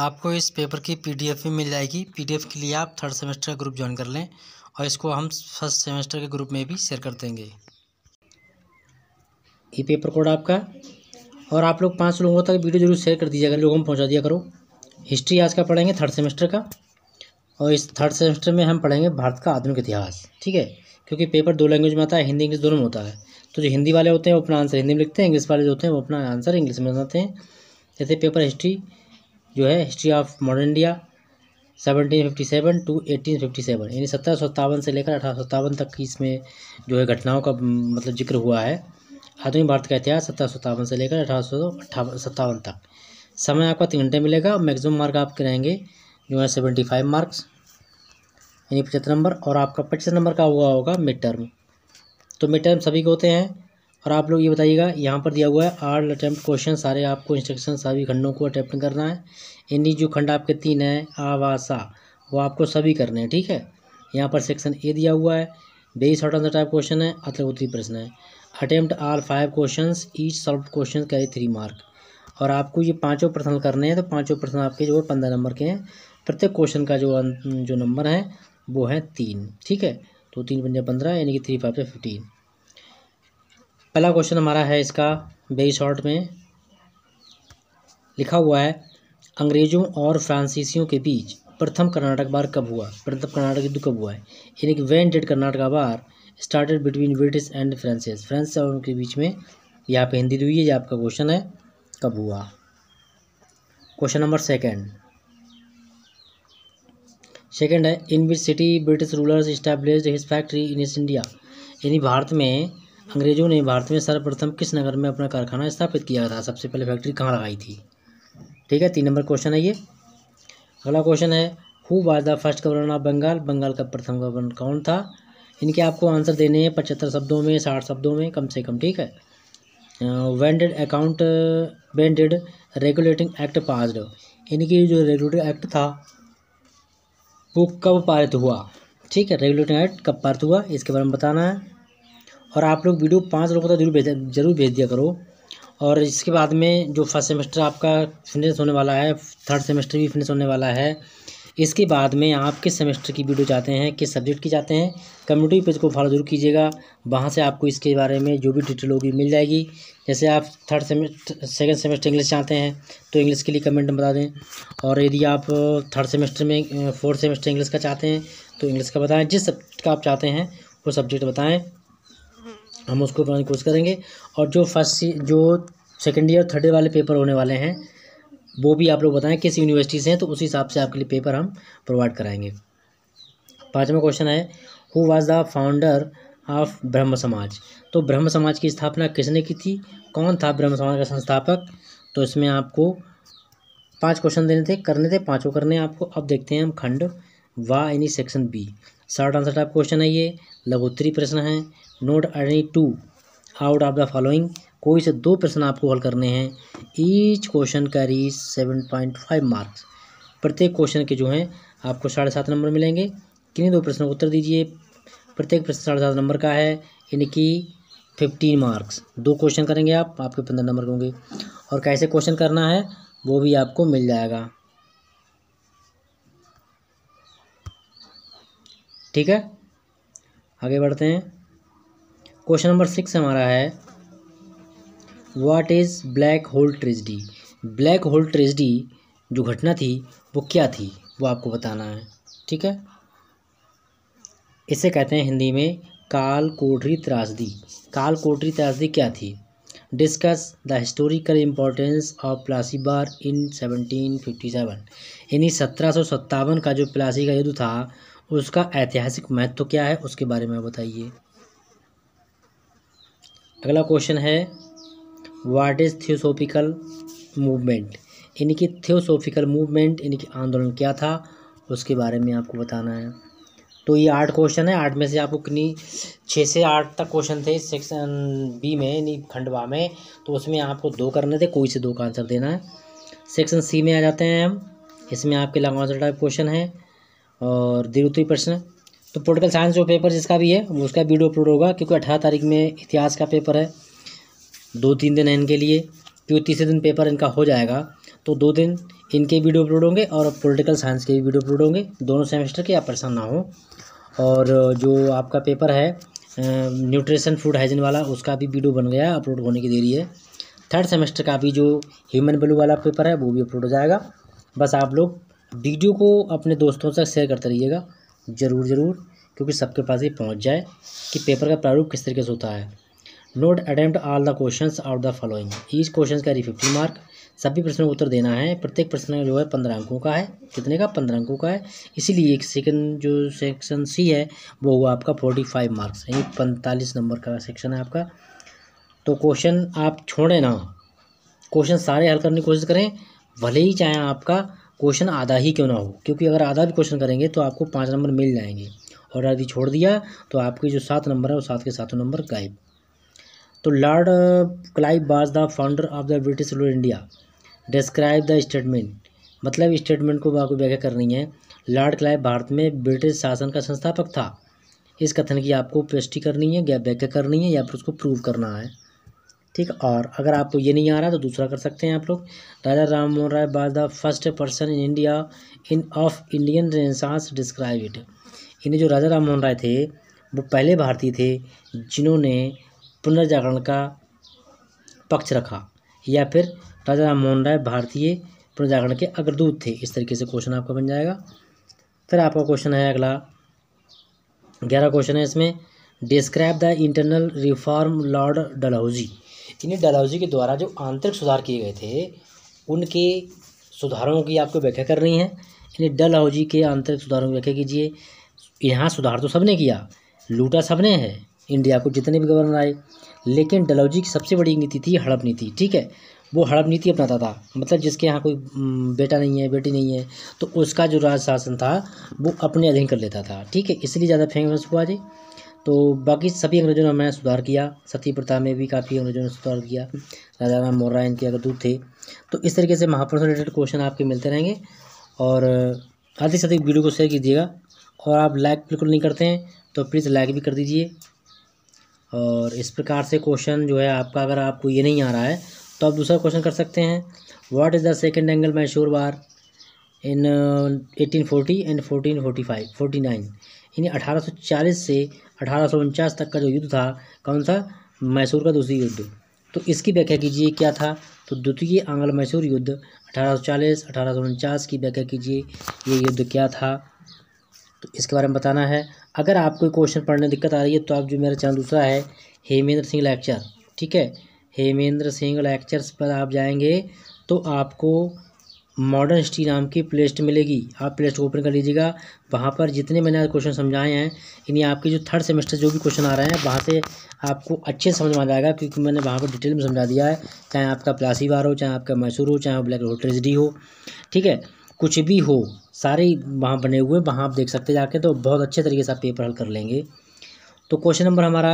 आपको इस पेपर की पीडीएफ भी मिल जाएगी। पीडीएफ के लिए आप थर्ड सेमेस्टर का ग्रुप ज्वाइन कर लें और इसको हम फ़र्स्ट सेमेस्टर के ग्रुप में भी शेयर कर देंगे। ये पेपर कोड आपका। और आप लोग पाँच लोगों तक वीडियो ज़रूर शेयर कर दीजिएगा लोगों में पहुँचा दिया करो। हिस्ट्री आज का पढ़ेंगे थर्ड सेमेस्टर का। और इस थर्ड सेमेस्टर में हम पढ़ेंगे भारत का आधुनिक इतिहास। ठीक है? क्योंकि पेपर दो लैंग्वेज में आता है, हिंदी, इंग्लिश दोनों में होता है। तो जो हिंदी वाले होते हैं, वो अपना आंसर हिंदी में लिखते हैं, इंग्लिश वाले जो होते हैं, वो अपना आंसर इंग्लिश में बनाते हैं। जैसे पेपर हिस्ट्री जो है history of modern India seventeen fifty seven to eighteen fifty seven यानी सत्रह सौ सत्तावन से लेकर अठारह सौ सत्तावन तक की इसमें जो है घटनाओं का मतलब ज़िक्र हुआ है। आधुनिक भारत का इतिहास सत्रह सौ सत्तावन से लेकर अठारह तक। समय आपका तीन घंटे मिलेगा मैक्सिमम मार्क आपके रहेंगे जो है सेवेंटी फाइव मार्क्स यानी पचहत्तर नंबर और आपका पचहत्तर नंबर का हुआ होगा मिड टर्म तो मिड टर्म सभी के होते हैं और आप लोग ये बताइएगा, यहाँ पर दिया हुआ है, आठ अटैम्प्ट क्वेश्चन सारे आपको इंस्ट्रक्शन सभी खंडों को अटैम्प्ट करना है। इन्हीं जो खंड आपके तीन हैं, आवासा, वो आपको सभी करने हैं, ठीक है? यहाँ पर सेक्शन ए दिया हुआ है base short answer type question है, अतः उत्तरी प्रश्न है। Attempt all five question each solve question carry three mark और आपको ये पाँचों प्रश्न करने हैं तो पाँचों प्रश्न आपके जो है पंद्रह नंबर के हैं, प्रत्येक क्वेश्चन का जो जो नंबर है, वो है तीन, ठीक है? तो तीन पंजा पंद्रह, यानी कि थ्री फाइव से फिफ्टीन पहला क्वेश्चन हमारा है इसका बेई शॉर्ट में। लिखा हुआ है, अंग्रेज़ों और फ्रांसीसियों के बीच प्रथम कर्नाटक बार कब हुआ? प्रथम कर्नाटक युद्ध कब हुआ है? यानी कि when did Carnatic war started between British and French France और उनके बीच में यहाँ पे हिंदी हुई है, ये आपका क्वेश्चन है, कब हुआ? क्वेश्चन नंबर सेकंड सेकंड है in which city British rulers establish his factory in East India यानी भारत में अंग्रेज़ों ने भारत में सर्वप्रथम किस नगर में अपना कारखाना स्थापित किया था? सबसे पहले फैक्ट्री कहाँ लगाई थी? ठीक है, तीन नंबर क्वेश्चन है ये। अगला क्वेश्चन है who was the first governor of Bengal Bengal का प्रथम गवर्नर कौन था? इनके आपको आंसर देने हैं पचहत्तर शब्दों में, साठ शब्दों में, कम से कम, ठीक है? When did account when did regulating act passed इनकी जो रेगुलेटिंग एक्ट था, वो कब पारित हुआ? ठीक है रेगुलेटिंग एक्ट कब पारित हुआ? इसके बारे में बताना है। और आप लोग वीडियो पाँच लोगों तक ज़रूर भेज ज़रूर भेज दिया करो। और इसके बाद में जो फ़र्स्ट सेमेस्टर आपका फिनिश होने वाला है थर्ड सेमेस्टर भी फिनिश होने वाला है, इसके बाद में आप किस सेमेस्टर की वीडियो चाहते हैं, किस सब्जेक्ट की चाहते हैं कम्युनिटी पेज को फॉलो ज़रूर कीजिएगा। वहाँ से आपको इसके बारे में जो भी डिटेल होगी मिल जाएगी। जैसे आप third semester second semester English चाहते हैं तो इंग्लिश के लिए कमेंट बता दें। और यदि आप थर्ड सेमेस्टर में फोर्थ सेमेस्टर इंग्लिश का चाहते हैं तो इंग्लिश का बताएँ। जिस सब्जेक्ट का आप चाहते हैं, वो सब्जेक्ट बताएँ। हम उसको बनाने की कोशिश करेंगे। और जो फ़र्स्ट जो सेकेंड ईयर थर्ड ईयर वाले पेपर होने वाले हैं, वो भी आप लोग बताएँ किस यूनिवर्सिटी से हैं तो उस हिसाब से आपके लिए पेपर हम प्रोवाइड कराएँगे। पाँचवा क्वेश्चन है who was the founder of Brahmo Samaj तो ब्रह्म समाज की स्थापना किसने की थी? कौन था ब्रह्म समाज का संस्थापक? तो इसमें आपको पाँच क्वेश्चन देने थे, करने थे, पाँचों करने आपको। अब देखते हैं हम खंड वा यानी section B short answer type question है ये। लघुत्तरी प्रश्न है। Note any two out of the following कोई से दो प्रश्न आपको हल करने हैं। ईच क्वेश्चन का carry seven point five marks प्रत्येक क्वेश्चन के जो हैं, आपको साढ़े सात नंबर मिलेंगे। किन्हीं दो प्रश्नों का उत्तर दीजिए। प्रत्येक प्रश्न साढ़े सात नंबर का है। यानी कि फिफ्टीन मार्क्स दो क्वेश्चन करेंगे आप, आपके पंद्रह नंबर होंगे। और कैसे क्वेश्चन करना है, वो भी आपको मिल जाएगा। ठीक है? आगे बढ़ते हैं। क्वेश्चन नंबर सिक्स हमारा है what is black hole tragedy black hole tragedy जो घटना थी, वो क्या थी? वो आपको बताना है, ठीक है? इसे कहते हैं हिंदी में काल कोठरी त्रासदी। काल कोठरी त्रासदी क्या थी? Discuss the historical importance of Plassey war in seventeen fifty seven यानी सत्रह सौ सत्तावन का जो प्लासी का युद्ध था उसका ऐतिहासिक महत्व क्या है, उसके बारे में बताइए। अगला क्वेश्चन है वाट इज़ थियोसोफिकल मूवमेंट यानी कि थियोसोफिकल मूवमेंट यानी कि आंदोलन क्या था, उसके बारे में आपको बताना है। तो ये आठ क्वेश्चन है, आठ में से आपको कितनी छः से आठ तक क्वेश्चन थे सेक्शन बी में, यानी खंडवा में तो उसमें आपको दो करने थे, कोई से दो का आंसर देना है। सेक्शन सी में आ जाते हैं हम, इसमें आपके लॉन्ग आंसर टाइप क्वेश्चन है। और दीर्घोत्तरी प्रश्न। तो पोलिटिकल साइंस जो पेपर जिसका भी है उसका वीडियो अपलोड होगा, क्योंकि अठारह तारीख में इतिहास का पेपर है। दो तीन दिन है इनके लिए, क्योंकि तीसरे दिन पेपर इनका हो जाएगा। तो दो दिन इनके वीडियो अपलोड होंगे और पॉलिटिकल साइंस के भी वीडियो अपलोड होंगे। दोनों सेमेस्टर के, आप परेशान ना हो। और जो आपका पेपर है न्यूट्रिशन फ़ूड हाइजीन वाला, उसका भी वीडियो बन गया अपलोड होने की देरी है। थर्ड सेमेस्टर का भी जो ह्यूमन वैल्यू वाला पेपर है, वो भी अपलोड हो जाएगा। बस आप लोग वीडियो को अपने दोस्तों से शेयर करते रहिएगा। ज़रूर ज़रूर, क्योंकि सबके पास ये पहुँच जाए कि पेपर का प्रारूप किस तरीके से होता है। Note attempt all the questions out the following each question carry fifty mark सभी प्रश्नों का उत्तर देना है। प्रत्येक प्रश्न जो है पंद्रह अंकों का है। कितने का? पंद्रह अंकों का है। इसीलिए एक सेकंड जो सेक्शन सी है, वो हुआ आपका फोर्टी फाइव मार्क्स यानी पैंतालीस नंबर का सेक्शन है आपका। तो क्वेश्चन आप छोड़ें ना। क्वेश्चन सारे हल करने की कोशिश करें। भले ही चाहे आपका क्वेश्चन आधा ही क्यों ना हो, क्योंकि अगर आधा भी क्वेश्चन करेंगे तो आपको पाँच नंबर मिल जाएँगे। और यदि छोड़ दिया तो आपके जो सात नंबर है, वो सात के सातों नंबर गायब। तो Lord Clive was the founder of the British rule India. Describe the statement. मतलब स्टेटमेंट को आपको व्याख्या करनी है। लॉर्ड क्लाइव भारत में ब्रिटिश शासन का संस्थापक था। इस कथन की आपको पुष्टि करनी है, या व्याख्या करनी है, या फिर उसको प्रूव करना है। ठीक? और अगर आपको ये नहीं आ रहा तो दूसरा कर सकते हैं आप लोग। राजा Ram Mohan Roy, was the first person in India, in of Indian renaissance, describe it. इन्हें जो राजा राम मोहन राय थे, वो पहले भारतीय थे, जिन्होंने पुनर्जागरण का पक्ष रखा, या फिर राजा राम मोहन राय भारतीय पुनर्जागरण के अग्रदूत थे। इस तरीके से क्वेश्चन आपका बन जाएगा। फिर आपका क्वेश्चन है अगला। ग्यारह क्वेश्चन है इसमें। Describe the internal reform Lord Dalhousie इन्हें डलहौजी के द्वारा जो आंतरिक सुधार किए गए थे, उनके सुधारों की आपको व्याख्या कर रही हैं। इन्हें डलहौजी के आंतरिक सुधारों की व्याख्या कीजिए। यहाँ सुधार तो सबने किया, लूटा सबने है, इंडिया को जितने भी गवर्नर आए। लेकिन डलहौजी की सबसे बड़ी नीति थी हड़प नीति, ठीक है? वो हड़प नीति अपनाता था। मतलब जिसके यहाँ कोई बेटा नहीं है, बेटी नहीं है तो उसका जो राज शासन था, वो अपने अधीन कर लेता था, ठीक है? इसलिए ज़्यादा फ़ेमस हुआ जी। तो बाकी सभी अंग्रेज़ों ने हमें सुधार किया। सती प्रथा में भी काफ़ी अंग्रेज़ों ने सुधार किया। राजा राम मोर्रा इनके अगर थे। तो इस तरीके से महापुरुष रिलेटेड क्वेश्चन आपके मिलते रहेंगे। और अधिक से अधिक वीडियो को शेयर कीजिएगा। और आप लाइक बिल्कुल नहीं करते हैं तो प्लीज़ लाइक भी कर दीजिए। और इस प्रकार से क्वेश्चन जो है आपका अगर आपको ये नहीं आ रहा है तो आप दूसरा क्वेश्चन कर सकते हैं। What is the second Anglo Mysore war? In eighteen forty and fourteen forty five forty nine यानी अठारह सौ चालीस से अठारह सौ उनचास तक का जो युद्ध था, कौन सा? मैसूर का दूसरी युद्ध। तो इसकी व्याख्या कीजिए, क्या था? तो द्वितीय आंग्ल मैसूर युद्ध, अठारह सौ चालीस, अठारह सौ उनचास की व्याख्या कीजिए, ये युद्ध क्या था? तो इसके बारे में बताना है। अगर आपको क्वेश्चन पढ़ने में दिक्कत आ रही है तो आप जो मेरा चैनल दूसरा है, हेमेंद्र सिंह लेक्चर, ठीक है? हेमेंद्र सिंह लेक्चर्स पर आप जाएँगे तो आपको मॉडर्न हिस्ट्री नाम की प्ले लिस्ट मिलेगी। आप प्ले लिस्ट ओपन कर लीजिएगा। वहाँ पर जितने मैंने क्वेश्चन समझाए हैं, इन्हीं आपके जो थर्ड सेमेस्टर जो भी क्वेश्चन आ रहे हैं, वहाँ से आपको अच्छे समझ में आ जाएगा क्योंकि मैंने वहाँ पर डिटेल में समझा दिया है। चाहे आपका प्लासी हो, चाहे आपका मैसूर हो, चाहे ब्लैक हो ट्रेजडी हो, ठीक है? कुछ भी हो, सारे वहाँ बने हुए वहाँ आप देख सकते जाके तो बहुत अच्छे तरीके से आप पेपर हल कर लेंगे। तो क्वेश्चन नंबर हमारा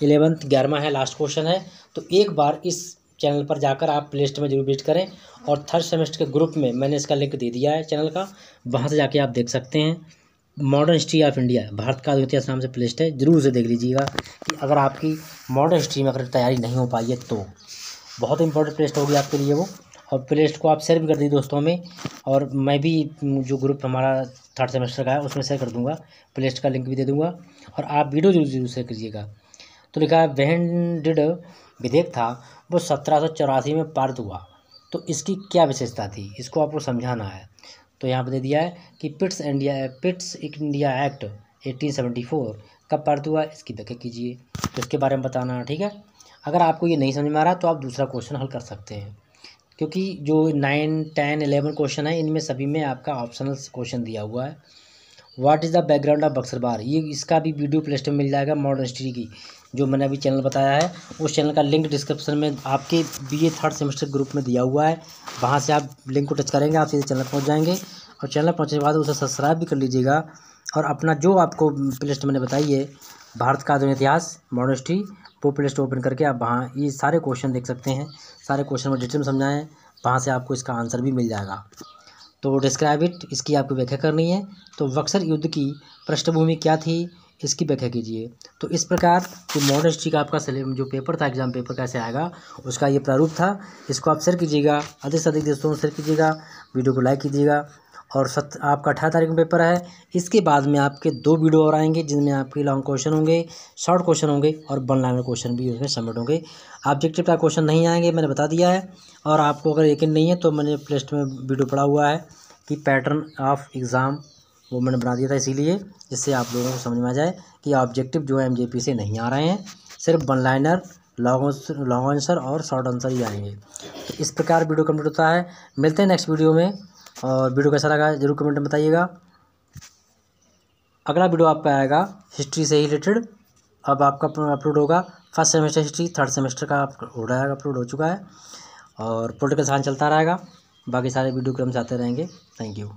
इलेवंथ ग्यारहवा है लास्ट क्वेश्चन है। तो एक बार इस चैनल पर जाकर आप प्ले में ज़रूर विज़िट करें और थर्ड सेमेस्टर के ग्रुप में मैंने इसका लिंक दे दिया है चैनल का, वहाँ से जाके आप देख सकते हैं। Modern history of India Bharat का इतिहास नाम से प्ले लिस्ट है, ज़रूर उसे देख लीजिएगा कि अगर आपकी मॉडर्न हिस्ट्री में अगर तैयारी नहीं हो पाई है तो। बहुत इंपॉर्टेंट प्ले लिस्ट होगी आपके लिए वो, और प्ले को आप शेयर भी कर दीजिए दोस्तों में, और मैं भी जो ग्रुप हमारा थर्ड सेमेस्टर का है, उसमें शेयर कर दूँगा प्ले का लिंक भी दे दूँगा, और आप वीडियो ज़रूर ज़रूर शेयर करिएगा तो लिखा है वहन डिड विधेयक था, वो सत्रह सौ चौरासी में पारित हुआ। तो इसकी क्या विशेषता थी? इसको आपको समझाना है। तो यहाँ पर दे दिया है कि Pitt's India Pitt's India act eighteen seventy four कब पारित हुआ, इसकी व्याख्या कीजिए तो इसके बारे में बताना है ठीक है? अगर आपको ये नहीं समझ में आ रहा तो आप दूसरा क्वेश्चन हल कर सकते हैं। क्योंकि जो नाइन टेन एलेवन क्वेश्चन है, इनमें सभी में आपका ऑप्शनल क्वेश्चन दिया हुआ है। What is the background of Buxar war ये इसका भी वीडियो प्ले में मिल जाएगा मॉडर्न हिस्ट्री की। जो मैंने अभी चैनल बताया है, उस चैनल का लिंक डिस्क्रिप्शन में आपके B A third semester group में दिया हुआ है। वहाँ से आप लिंक को टच करेंगे, आप सीधे चैनल पहुँच जाएँगे और चैनल पहुँचने के बाद उसे सब्सक्राइब भी कर लीजिएगा और अपना जो आपको प्ले लिस्ट मैंने बताई है, भारत का आधुनिक इतिहास, मॉडर्न हिस्ट्री, वो प्ले लिस्ट ओपन करके आप वहाँ ये सारे क्वेश्चन देख सकते हैं, सारे क्वेश्चन में डिटेल में समझाएँ, वहाँ से आपको इसका आंसर भी मिल जाएगा। तो डिस्क्राइब इट इसकी आपको व्याख्या करनी है। तो बक्सर युद्ध की पृष्ठभूमि क्या थी? इसकी व्याख्या कीजिए। तो इस प्रकार जो मॉडर्न हिस्ट्री का आपका जो पेपर था एग्ज़ाम पेपर कैसे आएगा, उसका ये प्रारूप था। इसको आप शेयर कीजिएगा, अधिक से अधिक दोस्तों शेयर कीजिएगा वीडियो को लाइक कीजिएगा। और सत, आपका अठारह तारीख में पेपर है, इसके बाद में आपके दो वीडियो और आएँगे, जिनमें आपके लॉन्ग क्वेश्चन होंगे शॉर्ट क्वेश्चन होंगे और वन लाइनर क्वेश्चन भी उसमें सबमिट होंगे। ऑब्जेक्टिव का क्वेश्चन नहीं आएँगे, मैंने बता दिया है। और आपको अगर यकीन नहीं है तो मैंने प्लेस्ट में वीडियो पढ़ा हुआ है कि पैटर्न ऑफ़ एग्ज़ाम वो मैंने बना दिया था, इसीलिए जिससे आप लोगों को समझ में आ जाए कि ऑब्जेक्टिव जो है एम से नहीं आ रहे हैं। सिर्फ़ one liner long long answer और शॉर्ट आंसर ही आएँगे। तो इस प्रकार वीडियो कंप्लीट होता है। मिलते हैं नेक्स्ट वीडियो में और वीडियो कैसा लगा ज़रूर कमेंट में बताइएगा। अगला वीडियो आपका आएगा हिस्ट्री से रिलेटेड अब आपका अपलोड होगा। First semester history third semester का हो रहा है अपलोड हो चुका है। और पोलिटिकल साइंस चलता रहेगा। बाकी सारे वीडियो क्रम आते रहेंगे। Thank you